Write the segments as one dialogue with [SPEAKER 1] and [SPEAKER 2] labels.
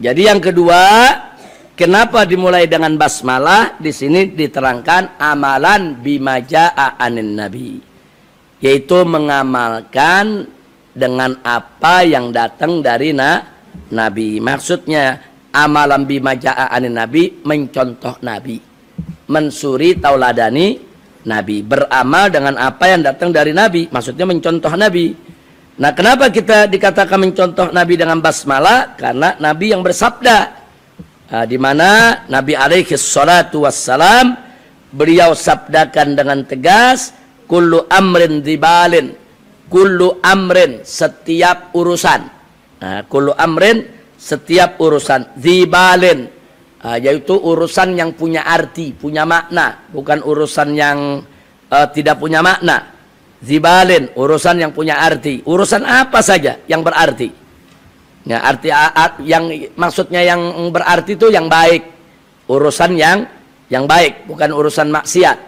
[SPEAKER 1] Jadi yang kedua, kenapa dimulai dengan basmalah? Di sini diterangkan amalan bimaja'a anin nabi. Yaitu mengamalkan dengan apa yang datang dari na, nabi. Maksudnya amalan bimaja'a anin nabi mencontoh nabi. Mensuri tauladani nabi. Beramal dengan apa yang datang dari nabi. Maksudnya mencontoh nabi. Nah, kenapa kita dikatakan mencontoh Nabi dengan basmalah? Karena Nabi yang bersabda. Nah, di mana Nabi alaihi salatu wassalam beliau sabdakan dengan tegas kullu amrin dibalin kullu amrin setiap urusan. Nah, kullu amrin setiap urusan dibalin. Nah, yaitu urusan yang punya arti punya makna bukan urusan yang uh, tidak punya makna zibalin urusan yang punya arti. Urusan apa saja yang berarti? Ya arti yang maksudnya yang berarti itu yang baik. Urusan yang yang baik bukan urusan maksiat.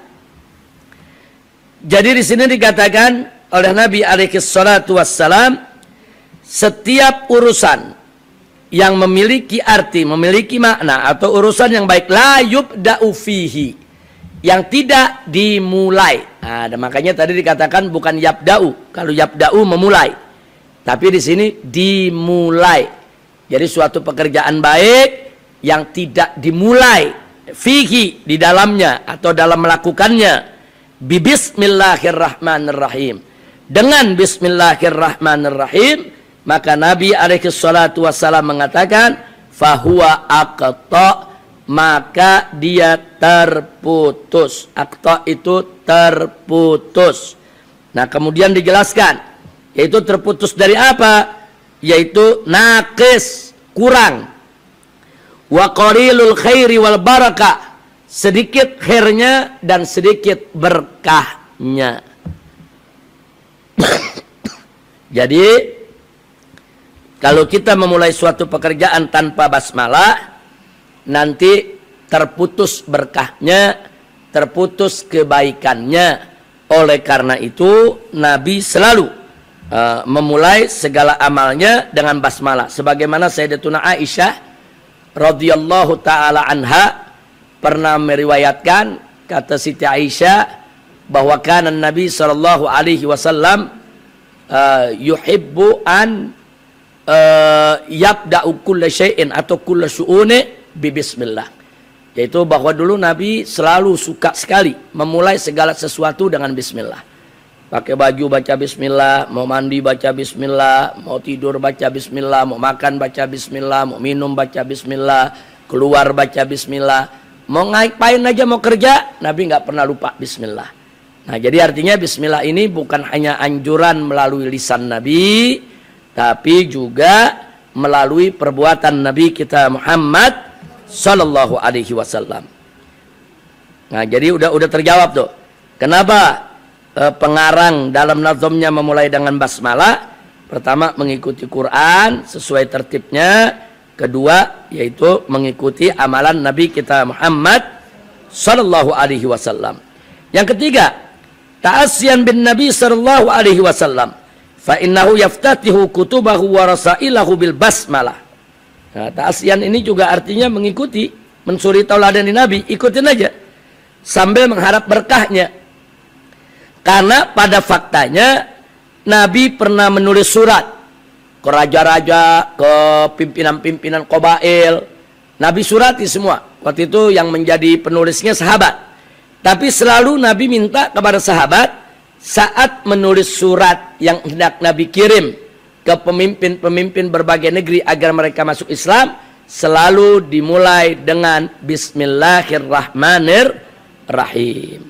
[SPEAKER 1] Jadi di sini dikatakan oleh Nabi alaihi salatu wassalam setiap urusan yang memiliki arti, memiliki makna atau urusan yang baik la yubda'u fihi yang tidak dimulai. Nah, makanya tadi dikatakan bukan yabda'u. Kalau yabda'u memulai. Tapi di sini dimulai. Jadi suatu pekerjaan baik yang tidak dimulai fihi di dalamnya atau dalam melakukannya. Bismillahirrahmanirrahim. Dengan bismillahirrahmanirrahim maka Nabi alaihi salatu wassalam mengatakan fahuwa aqta' maka dia terputus. Akta itu terputus. Nah, kemudian dijelaskan yaitu terputus dari apa? Yaitu nakis, kurang. Wa qalilul khairi wal barakah. Sedikit khairnya dan sedikit berkahnya. Jadi kalau kita memulai suatu pekerjaan tanpa basmalah nanti terputus berkahnya, terputus kebaikannya. Oleh karena itu Nabi selalu uh, memulai segala amalnya dengan basmalah. Sebagaimana Sayyidatuna Aisyah radhiyallahu taala anha pernah meriwayatkan kata Siti Aisyah bahwa kana Nabi sallallahu alaihi wasallam uh, yuhibbu an uh, yabda'u kulla atau kulla bismillah. Yaitu bahwa dulu Nabi selalu suka sekali memulai segala sesuatu dengan bismillah. Pakai baju baca bismillah, mau mandi baca bismillah, mau tidur baca bismillah, mau makan baca bismillah, mau minum baca bismillah, keluar baca bismillah. Mau ngapain aja mau kerja, Nabi nggak pernah lupa bismillah. Nah, jadi artinya bismillah ini bukan hanya anjuran melalui lisan Nabi, tapi juga melalui perbuatan Nabi kita Muhammad Sallallahu Alaihi Wasallam. Nah, jadi udah udah terjawab tuh. Kenapa e, pengarang dalam nazomnya memulai dengan basmalah? Pertama mengikuti Quran sesuai tertibnya. Kedua yaitu mengikuti amalan Nabi kita Muhammad Sallallahu Alaihi Wasallam. Yang ketiga, ta'asyan bin Nabi Sallallahu Alaihi Wasallam. Fa innahu yaftatihu kutubahu wa rasailahu bil basmalah. Nah, ta'asyan ini juga artinya mengikuti, mensuri tauladan di Nabi, ikutin aja. Sambil mengharap berkahnya. Karena pada faktanya Nabi pernah menulis surat ke raja-raja, ke pimpinan-pimpinan Kobail. Nabi surati semua. Waktu itu yang menjadi penulisnya sahabat. Tapi selalu Nabi minta kepada sahabat saat menulis surat yang hendak Nabi kirim ke pemimpin-pemimpin berbagai negeri agar mereka masuk Islam selalu dimulai dengan Bismillahirrahmanirrahim.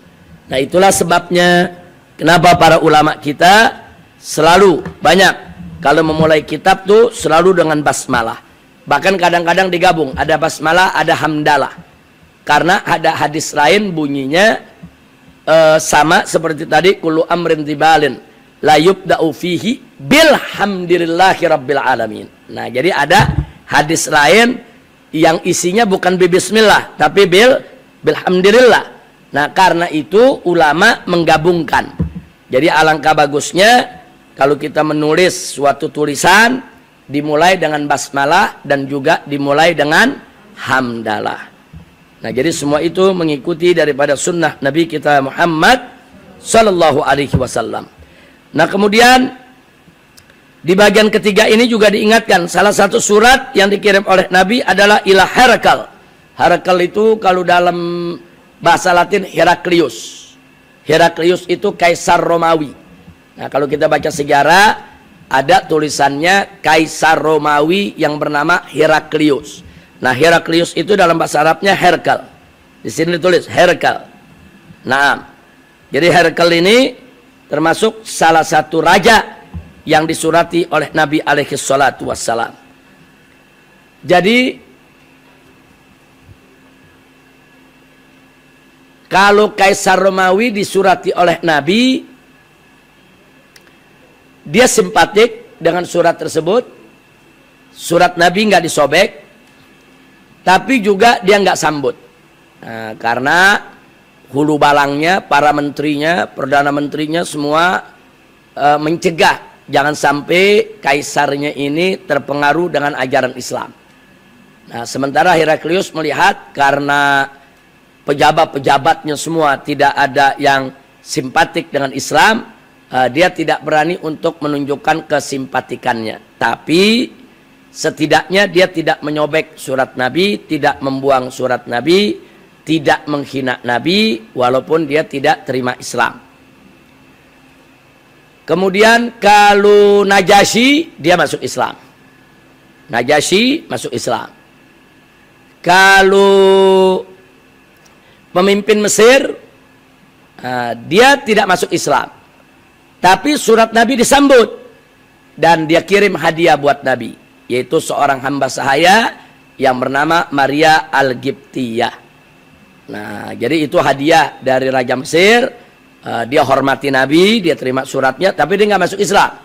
[SPEAKER 1] Nah itulah sebabnya kenapa para ulama kita selalu banyak kalau memulai kitab tuh selalu dengan basmalah. Bahkan kadang-kadang digabung ada basmalah ada hamdalah. Karena ada hadis lain bunyinya uh, sama seperti tadi kulu amrin tibalin la yubda'u fihi bilhamdillahi rabbil alamin. Nah, jadi ada hadis lain yang isinya bukan bismillah tapi bil bilhamdulillah. Nah, karena itu ulama menggabungkan. Jadi alangkah bagusnya kalau kita menulis suatu tulisan dimulai dengan basmalah dan juga dimulai dengan hamdalah. Nah, jadi semua itu mengikuti daripada sunnah Nabi kita Muhammad sallallahu alaihi wasallam. Nah, kemudian di bagian ketiga ini juga diingatkan salah satu surat yang dikirim oleh Nabi adalah ila Herakal. Herakal itu kalau dalam bahasa Latin Heraklius. Heraklius itu kaisar Romawi. Nah, kalau kita baca sejarah ada tulisannya kaisar Romawi yang bernama Heraklius. Nah, Heraklius itu dalam bahasa Arabnya Herkal. Di sini ditulis Herkal. Nah, jadi Herkal ini termasuk salah satu raja yang disurati oleh Nabi alaihi salatu wassalam. Jadi kalau Kaisar Romawi disurati oleh Nabi dia simpatik dengan surat tersebut. Surat Nabi nggak disobek, tapi juga dia nggak sambut. Nah, karena hulu balangnya, para menterinya, perdana menterinya semua e, mencegah jangan sampai kaisarnya ini terpengaruh dengan ajaran Islam. Nah, sementara Heraklius melihat karena pejabat-pejabatnya semua tidak ada yang simpatik dengan Islam, e, dia tidak berani untuk menunjukkan kesimpatikannya. Tapi Setidaknya dia tidak menyobek surat Nabi, tidak membuang surat Nabi, tidak menghina Nabi walaupun dia tidak terima Islam. Kemudian kalau Najasyi dia masuk Islam. Najasyi masuk Islam. Kalau pemimpin Mesir uh, dia tidak masuk Islam. Tapi surat Nabi disambut dan dia kirim hadiah buat Nabi yaitu seorang hamba sahaya yang bernama Maria Al-Giptiyah. Nah, jadi itu hadiah dari Raja Mesir. Uh, dia hormati Nabi, dia terima suratnya, tapi dia nggak masuk Islam.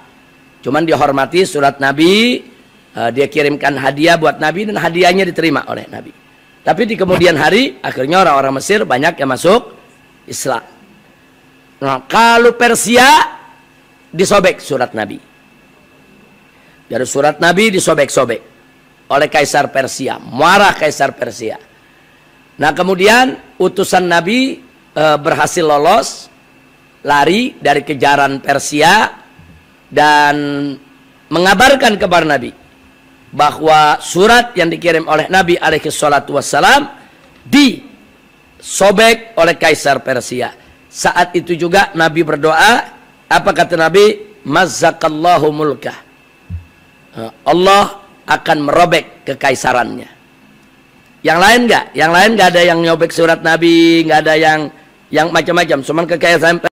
[SPEAKER 1] Cuman dia hormati surat Nabi, uh, dia kirimkan hadiah buat Nabi dan hadiahnya diterima oleh Nabi. Tapi di kemudian hari, akhirnya orang-orang Mesir banyak yang masuk Islam. Nah, kalau Persia disobek surat Nabi. Dari surat Nabi disobek-sobek oleh Kaisar Persia. Marah Kaisar Persia. Nah kemudian utusan Nabi e, berhasil lolos. Lari dari kejaran Persia. Dan mengabarkan kepada Nabi. Bahwa surat yang dikirim oleh Nabi alaihi salatu wassalam. Disobek oleh Kaisar Persia. Saat itu juga Nabi berdoa. Apa kata Nabi? Mazzakallahu mulkah Eh, Allah akan merobek kekaisarannya. Yang lain enggak? Yang lain enggak ada yang nyobek surat Nabi, enggak ada yang yang macam-macam. Cuman kekaisaran